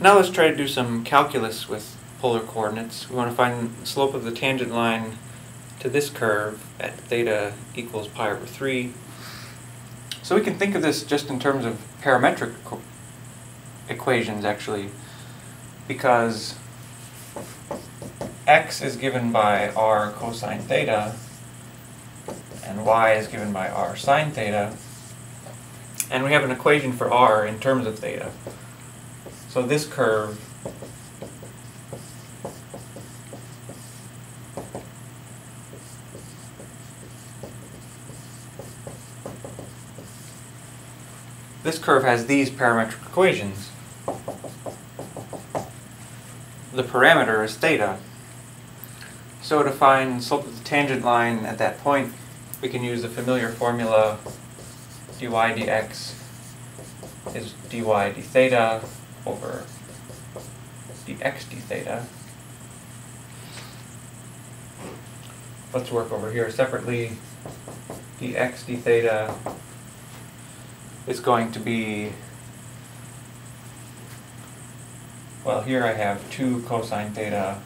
Now let's try to do some calculus with polar coordinates. We want to find the slope of the tangent line to this curve at theta equals pi over 3. So we can think of this just in terms of parametric equations actually because x is given by r cosine theta and y is given by r sine theta and we have an equation for r in terms of theta. So this curve this curve has these parametric equations. The parameter is theta. So to find slope of the tangent line at that point, we can use the familiar formula dy dx is dy d theta over dx d theta. Let's work over here separately. dx d theta is going to be, well here I have 2 cosine theta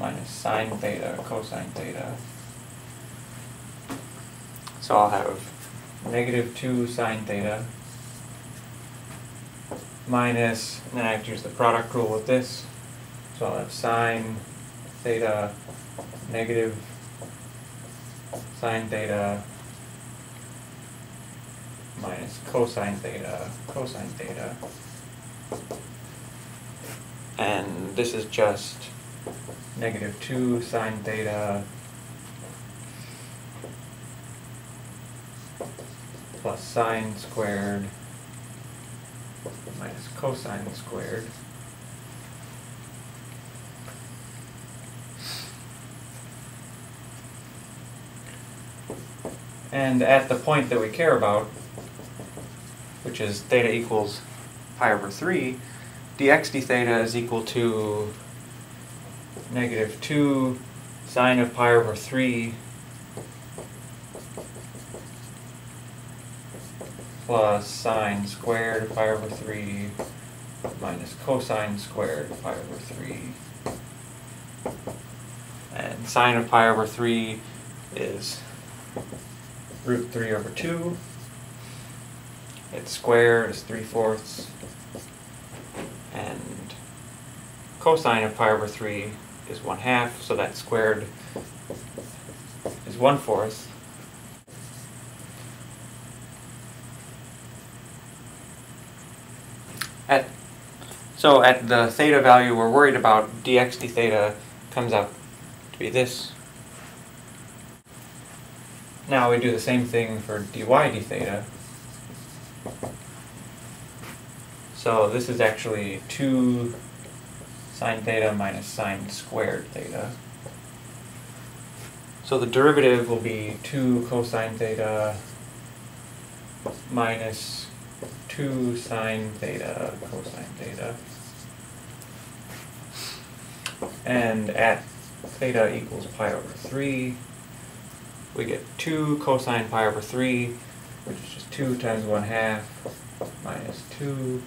minus sine theta cosine theta. So I'll have negative 2 sine theta minus, and I have to use the product rule with this. So I'll have sine theta negative sine theta minus cosine theta cosine theta. And this is just negative 2 sine theta plus sine squared minus cosine squared. And at the point that we care about, which is theta equals pi over 3, dx d theta is equal to negative 2 sine of pi over 3 plus sine squared pi over 3 minus cosine squared pi over 3. And sine of pi over 3 is root 3 over 2. Its square is 3 fourths. And cosine of pi over 3 is 1 half, so that squared is 1 fourth. At, so at the theta value we're worried about, dx d theta comes out to be this. Now we do the same thing for dy d theta. So this is actually 2 sine theta minus sine squared theta. So the derivative will be 2 cosine theta minus 2 sine theta cosine theta. And at theta equals pi over 3, we get 2 cosine pi over 3, which is just 2 times 1 half minus 2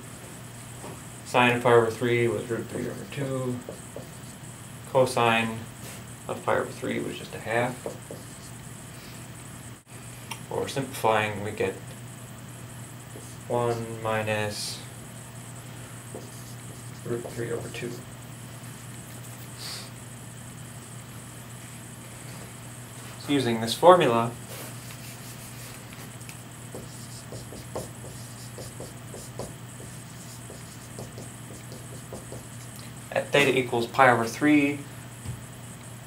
sine of pi over 3 was root 3 over 2. Cosine of pi over 3 was just a half. Or simplifying, we get 1 minus root 3 over 2. So using this formula, at theta equals pi over 3,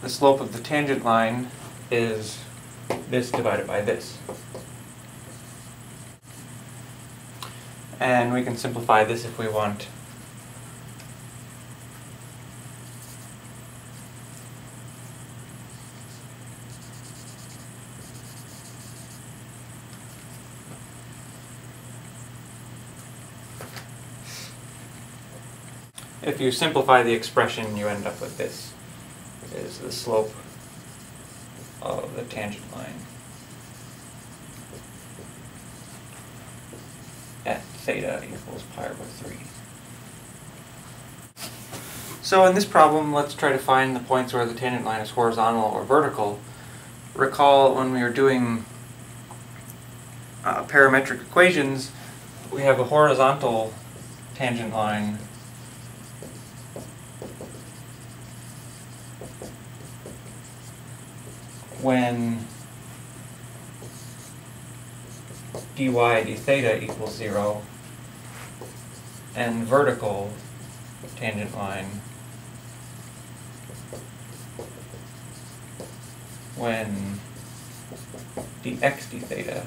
the slope of the tangent line is this divided by this. And we can simplify this if we want. If you simplify the expression, you end up with this, is the slope of the tangent line. at theta equals pi over 3. So in this problem, let's try to find the points where the tangent line is horizontal or vertical. Recall when we were doing uh, parametric equations, we have a horizontal tangent line when dy d theta equals 0 and vertical tangent line when dx d theta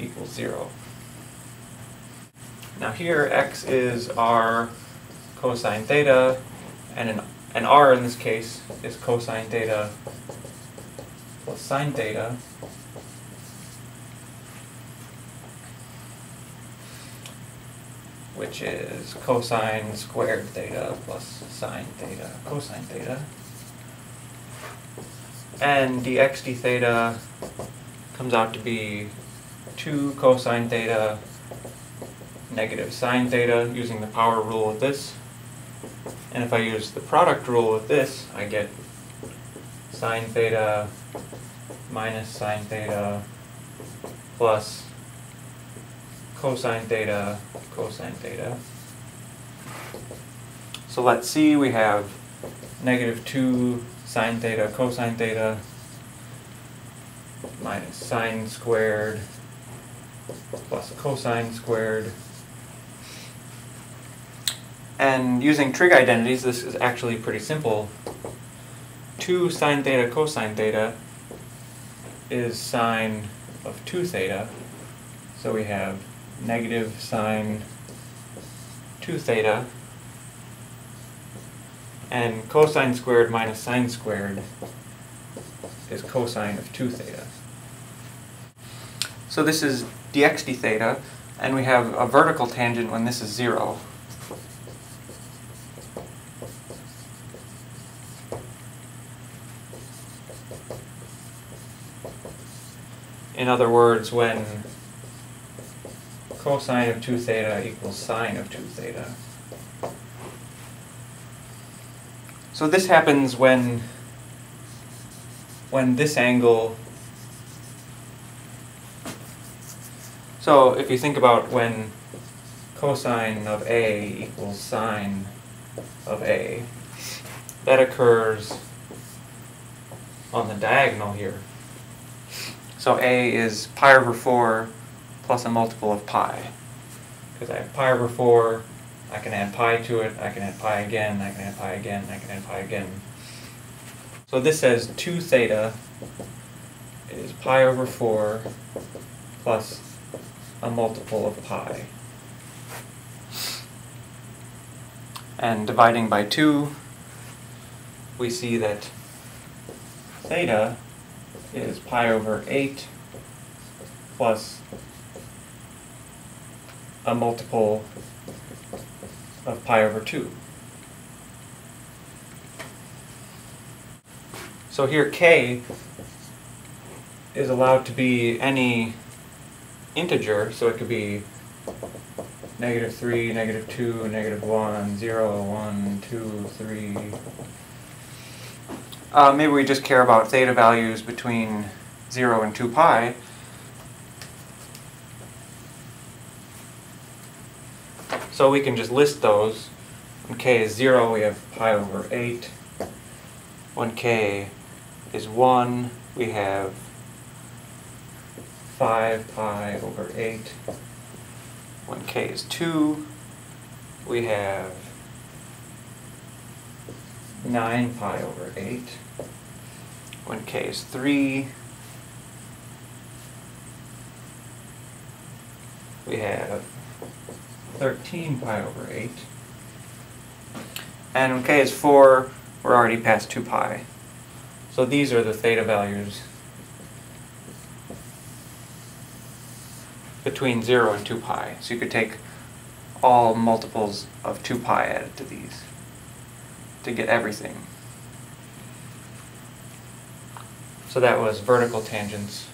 equals 0. Now here x is r cosine theta, and an, an r in this case is cosine theta plus sine theta. Which is cosine squared theta plus sine theta cosine theta. And dx d theta comes out to be 2 cosine theta negative sine theta using the power rule with this. And if I use the product rule with this, I get sine theta minus sine theta plus cosine theta cosine theta. So let's see, we have negative 2 sine theta cosine theta minus sine squared plus cosine squared. And using trig identities, this is actually pretty simple. 2 sine theta cosine theta is sine of 2 theta. So we have negative sine 2 theta. And cosine squared minus sine squared is cosine of 2 theta. So this is dx d theta, and we have a vertical tangent when this is 0. In other words, when cosine of 2 theta equals sine of 2 theta. So this happens when when this angle So if you think about when cosine of A equals sine of A, that occurs on the diagonal here. So A is pi over 4 plus a multiple of pi. Because I have pi over 4, I can add pi to it, I can add pi again, I can add pi again, I can add pi again. So this says 2 theta is pi over 4 plus a multiple of pi. And dividing by 2, we see that theta is pi over 8 plus a multiple of pi over 2. So here k is allowed to be any integer, so it could be negative 3, negative 2, negative 1, 0, 1, 2, 3. Uh, maybe we just care about theta values between 0 and 2 pi. So we can just list those. When k is 0, we have pi over 8. When k is 1, we have 5 pi over 8. When k is 2, we have 9 pi over 8. When k is 3, we have 13 pi over 8. And when k is 4, we're already past 2 pi. So these are the theta values between 0 and 2 pi. So you could take all multiples of 2 pi added to these to get everything. So that was vertical tangents